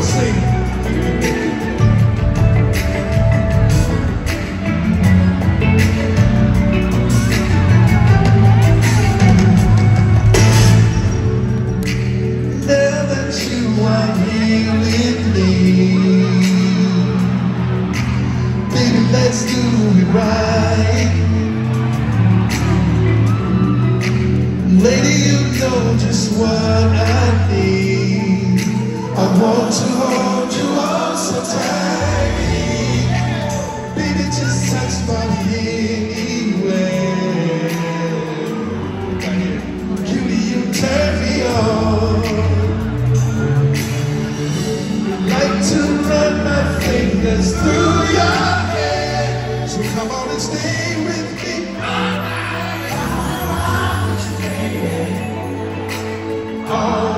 Let's let's do it right Lady, you know just what I need I want to hold you all so tight. Baby, just touch my anyway you turn me on Like to run my fingers through your hair. So come on and stay with me. All night baby All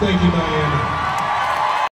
Thank you, Miami.